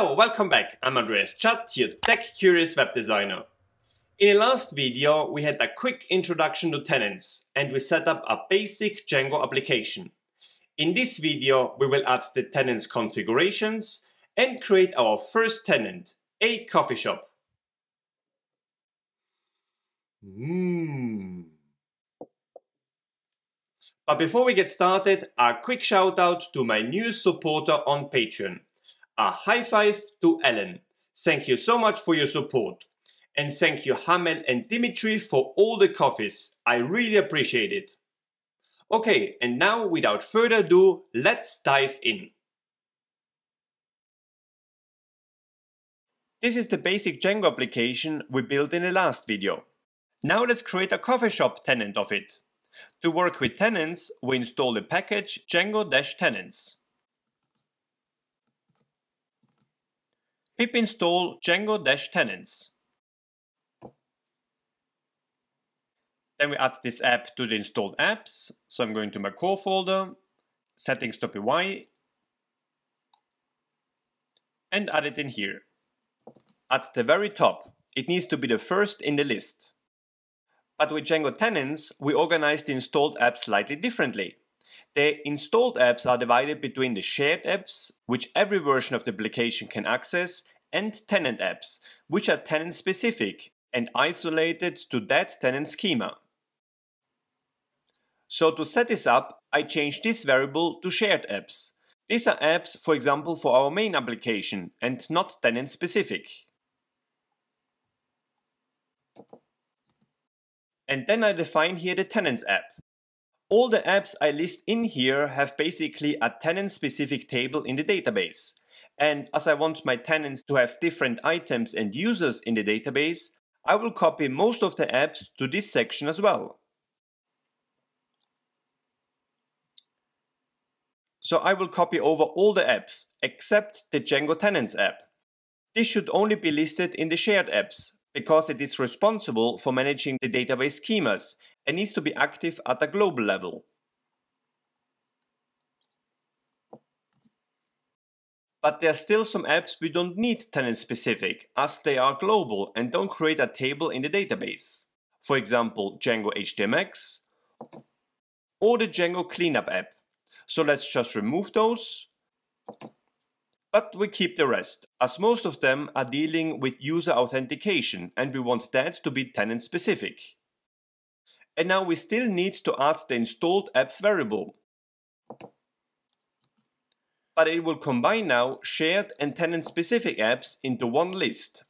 Hello, welcome back. I'm Andreas Jud, your tech-curious web designer. In the last video, we had a quick introduction to tenants and we set up a basic Django application. In this video, we will add the tenants configurations and create our first tenant, a coffee shop. Mm. But before we get started, a quick shout out to my new supporter on Patreon. A high five to Ellen. Thank you so much for your support. And thank you Hamel and Dimitri for all the coffees. I really appreciate it. Okay, and now without further ado, let's dive in. This is the basic Django application we built in the last video. Now let's create a coffee shop tenant of it. To work with tenants, we install the package django-tenants. Pip install django-tenants. Then we add this app to the installed apps. So I'm going to my core folder, settings.py, and add it in here. At the very top, it needs to be the first in the list. But with Django tenants, we organize the installed apps slightly differently. The installed apps are divided between the shared apps, which every version of the application can access, and tenant apps, which are tenant specific and isolated to that tenant schema. So to set this up, I change this variable to shared apps. These are apps, for example, for our main application and not tenant specific. And then I define here the tenants app. All the apps I list in here have basically a tenant specific table in the database. And as I want my tenants to have different items and users in the database, I will copy most of the apps to this section as well. So I will copy over all the apps except the Django Tenants app. This should only be listed in the shared apps because it is responsible for managing the database schemas and needs to be active at a global level. But there are still some apps we don't need tenant specific as they are global and don't create a table in the database. For example, Django HTMX or the Django Cleanup app. So let's just remove those but we keep the rest, as most of them are dealing with user authentication and we want that to be tenant specific. And now we still need to add the installed apps variable. But it will combine now shared and tenant specific apps into one list.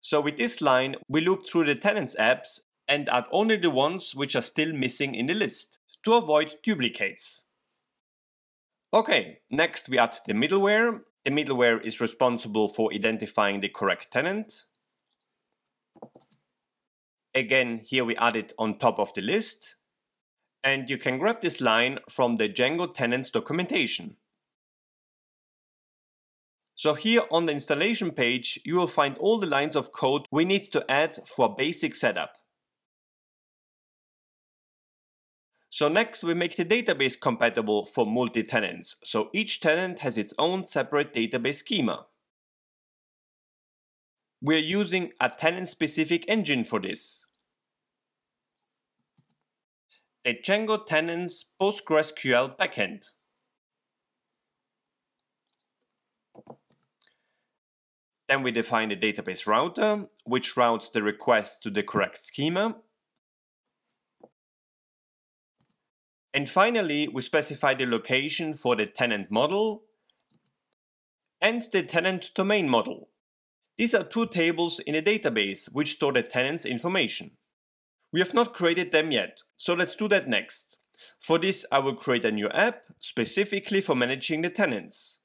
So with this line, we loop through the tenants apps and add only the ones which are still missing in the list to avoid duplicates. Okay, next we add the middleware the middleware is responsible for identifying the correct tenant. Again, here we add it on top of the list. And you can grab this line from the Django tenants documentation. So here on the installation page, you will find all the lines of code we need to add for basic setup. So next we make the database compatible for multi-tenants, so each tenant has its own separate database schema. We are using a tenant-specific engine for this. The Django Tenants PostgreSQL backend. Then we define the database router, which routes the request to the correct schema. And finally, we specify the location for the tenant model and the tenant domain model. These are two tables in a database which store the tenant's information. We have not created them yet, so let's do that next. For this, I will create a new app specifically for managing the tenants.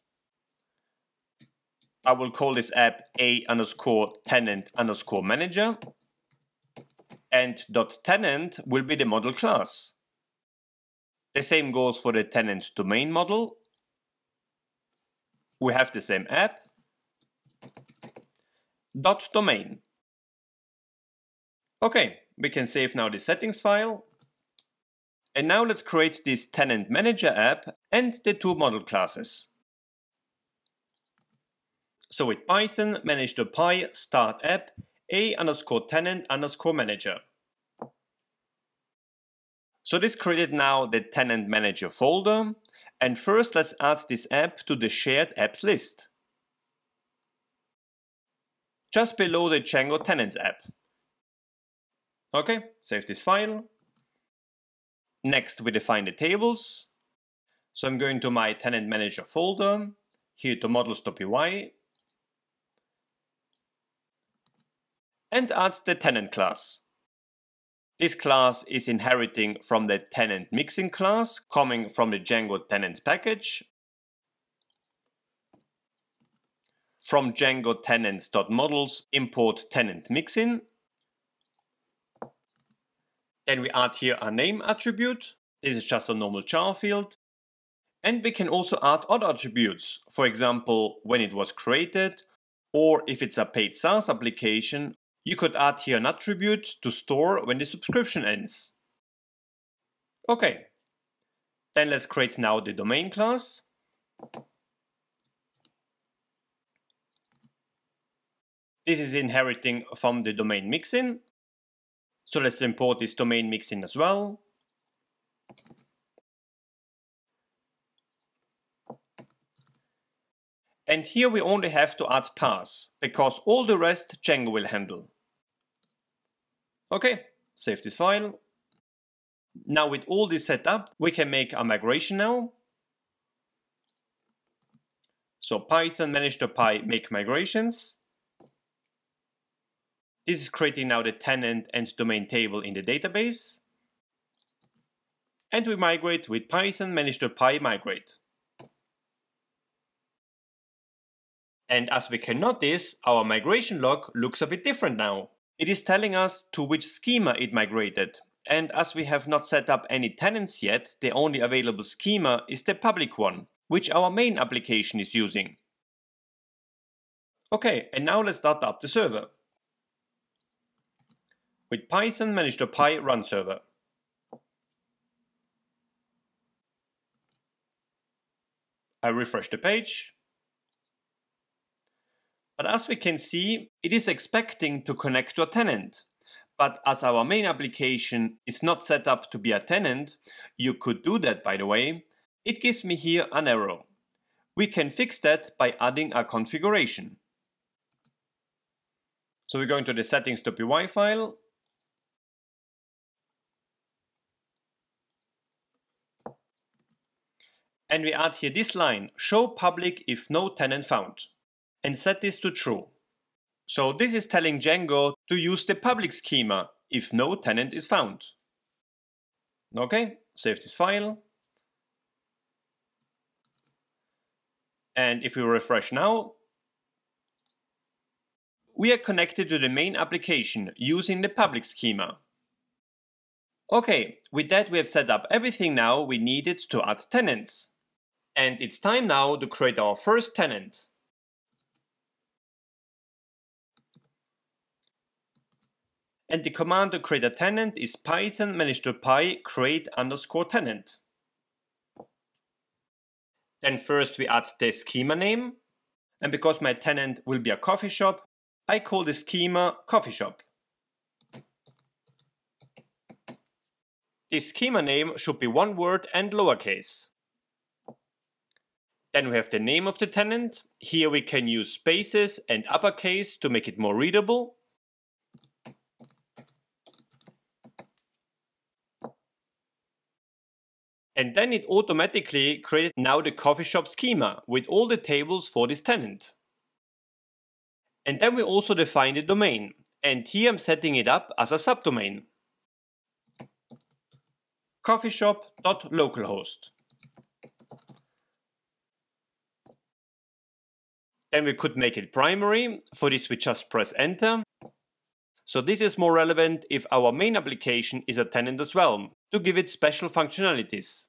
I will call this app a underscore tenant underscore manager and dot tenant will be the model class. The same goes for the tenant domain model. We have the same app. Dot domain. Okay, we can save now the settings file. And now let's create this tenant manager app and the two model classes. So with Python manage.py start app a underscore tenant underscore manager. So this created now the tenant manager folder. And first let's add this app to the shared apps list. Just below the Django tenants app. Okay, save this file. Next we define the tables. So I'm going to my tenant manager folder, here to models.py, and add the tenant class. This class is inheriting from the tenant mixin class coming from the Django tenants package. From Django tenants.models import tenant mixin. Then we add here a name attribute. This is just a normal char field. And we can also add other attributes. For example, when it was created, or if it's a paid SaaS application, you could add here an attribute to store when the subscription ends. Okay, then let's create now the domain class. This is inheriting from the domain mixin. So let's import this domain mixin as well. And here we only have to add pass, because all the rest Django will handle. Okay, save this file. Now with all this set up, we can make a migration now. So Python manage.py make migrations. This is creating now the tenant and domain table in the database. And we migrate with Python manage.py migrate. And as we can notice, our migration log looks a bit different now. It is telling us to which schema it migrated. And as we have not set up any tenants yet, the only available schema is the public one, which our main application is using. Okay, and now let's start up the server. With Python manage.py run server. I refresh the page but as we can see, it is expecting to connect to a tenant. But as our main application is not set up to be a tenant, you could do that by the way, it gives me here an error. We can fix that by adding a configuration. So we're going to the settings.py file. And we add here this line, show public if no tenant found and set this to true. So this is telling Django to use the public schema if no tenant is found. Okay, save this file. And if we refresh now, we are connected to the main application using the public schema. Okay, with that we have set up everything now we needed to add tenants. And it's time now to create our first tenant. And the command to create a tenant is python manage.py create underscore tenant. Then first we add the schema name. And because my tenant will be a coffee shop, I call the schema coffee shop. The schema name should be one word and lowercase. Then we have the name of the tenant. Here we can use spaces and uppercase to make it more readable. And then it automatically created now the coffee shop schema with all the tables for this tenant. And then we also define the domain. And here I'm setting it up as a subdomain. coffeeshop.localhost. Then we could make it primary. For this we just press enter. So this is more relevant if our main application is a tenant as well, to give it special functionalities.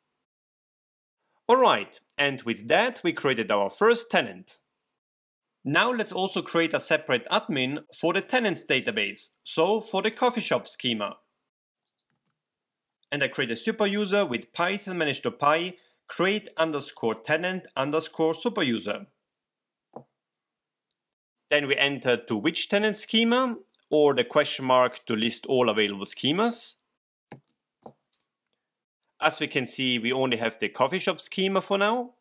Alright, and with that we created our first tenant. Now let's also create a separate admin for the tenants database, so for the coffee shop schema. And I create a super user with python manage.py create underscore tenant underscore super user. Then we enter to which tenant schema or the question mark to list all available schemas. As we can see, we only have the coffee shop schema for now.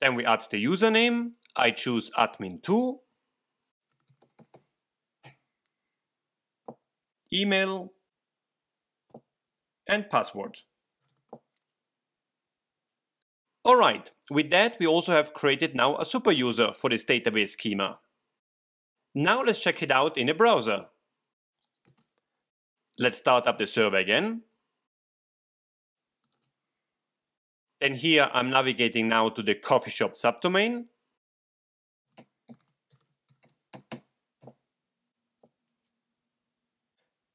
Then we add the username. I choose admin2. Email and password. Alright, with that we also have created now a super user for this database schema. Now let's check it out in a browser. Let's start up the server again. Then here I'm navigating now to the coffee shop subdomain.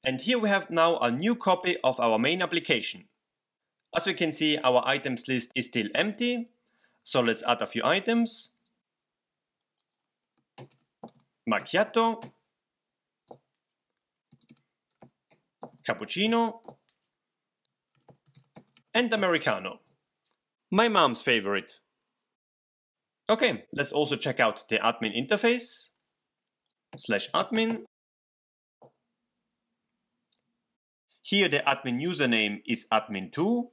And here we have now a new copy of our main application. As we can see, our items list is still empty. So let's add a few items. Macchiato. Cappuccino. And Americano. My mom's favorite. Okay, let's also check out the admin interface. Slash admin. Here the admin username is admin2.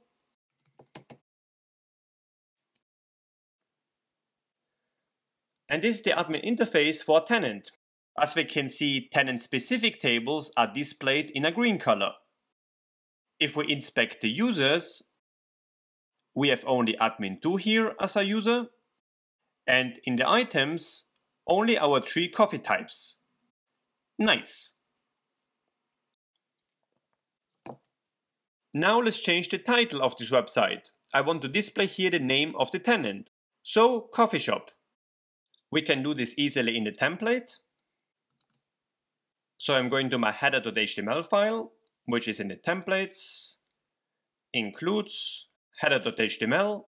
And this is the admin interface for a tenant. As we can see, tenant-specific tables are displayed in a green color. If we inspect the users, we have only admin2 here as a user, and in the items, only our three coffee types. Nice. Now let's change the title of this website. I want to display here the name of the tenant. So, coffee shop. We can do this easily in the template. So I'm going to my header.html file, which is in the templates, includes header.html.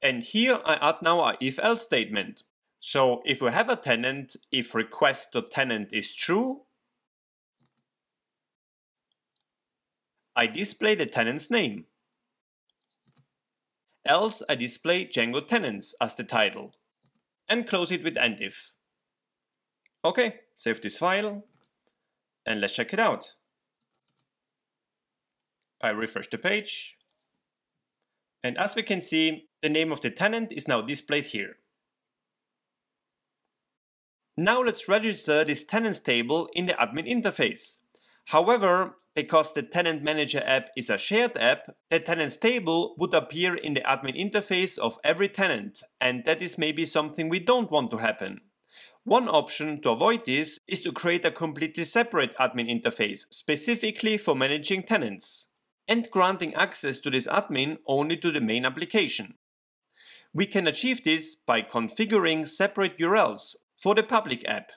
And here I add now a if-else statement. So if we have a tenant, if request.tenant is true, I display the tenant's name. Else I display Django tenants as the title and close it with endif. Okay, save this file and let's check it out. I refresh the page and as we can see, the name of the tenant is now displayed here. Now let's register this tenants table in the admin interface. However, because the Tenant Manager app is a shared app, the tenants table would appear in the admin interface of every tenant, and that is maybe something we don't want to happen. One option to avoid this is to create a completely separate admin interface, specifically for managing tenants and granting access to this admin only to the main application. We can achieve this by configuring separate URLs for the public app.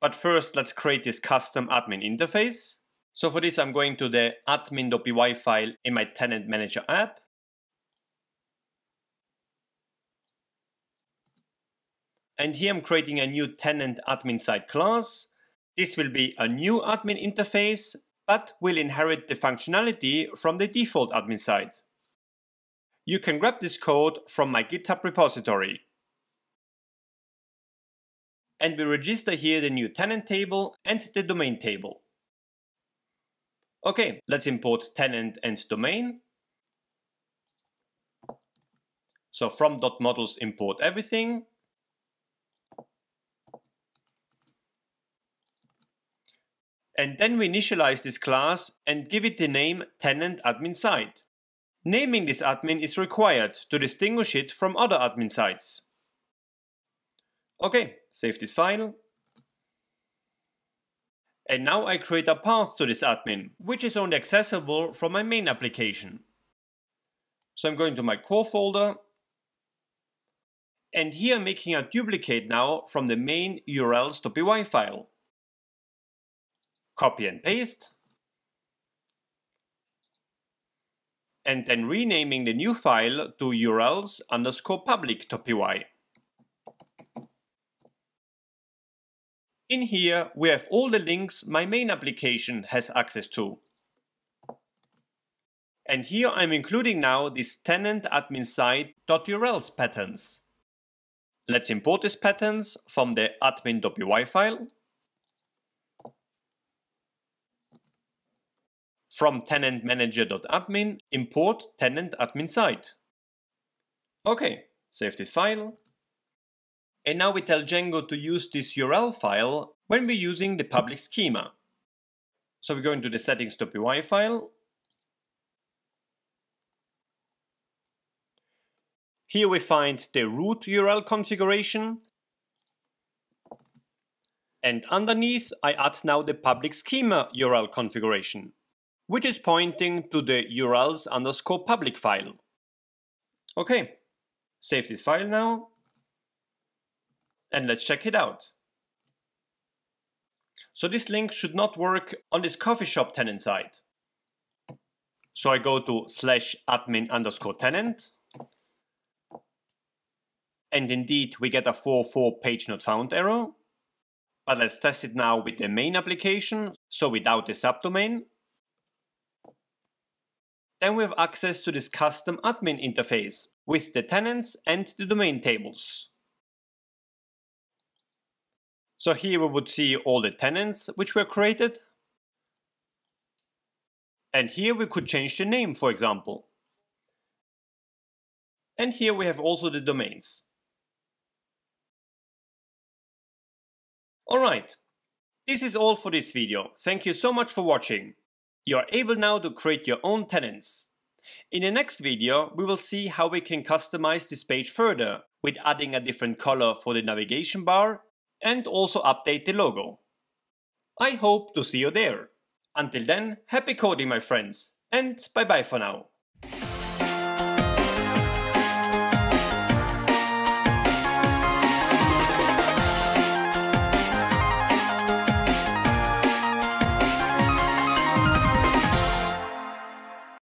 But first, let's create this custom admin interface. So for this, I'm going to the admin.py file in my Tenant Manager app. And here I'm creating a new tenant admin site class. This will be a new admin interface but will inherit the functionality from the default admin site. You can grab this code from my GitHub repository. And we register here the new tenant table and the domain table. Okay, let's import tenant and domain. So from .models import everything. And then we initialize this class and give it the name tenant admin site. Naming this admin is required to distinguish it from other admin sites. Okay, save this file. And now I create a path to this admin, which is only accessible from my main application. So I'm going to my core folder. And here I'm making a duplicate now from the main urls.py file copy and paste, and then renaming the new file to urls underscore public.py. In here, we have all the links my main application has access to. And here I'm including now this tenant admin site.urls patterns. Let's import these patterns from the admin.py file. From tenantmanager.admin, import tenant admin site. Okay, save this file. And now we tell Django to use this URL file when we're using the public schema. So we go into the settings.py file. Here we find the root URL configuration. And underneath I add now the public schema URL configuration, which is pointing to the urls underscore public file. Okay, save this file now and let's check it out. So this link should not work on this coffee shop tenant side. So I go to slash admin underscore tenant. And indeed we get a 4.4 page not found error. But let's test it now with the main application, so without the subdomain. Then we have access to this custom admin interface with the tenants and the domain tables. So here we would see all the tenants which were created. And here we could change the name, for example. And here we have also the domains. Alright, this is all for this video. Thank you so much for watching. You are able now to create your own tenants. In the next video, we will see how we can customize this page further with adding a different color for the navigation bar and also update the logo. I hope to see you there. Until then, happy coding my friends, and bye bye for now.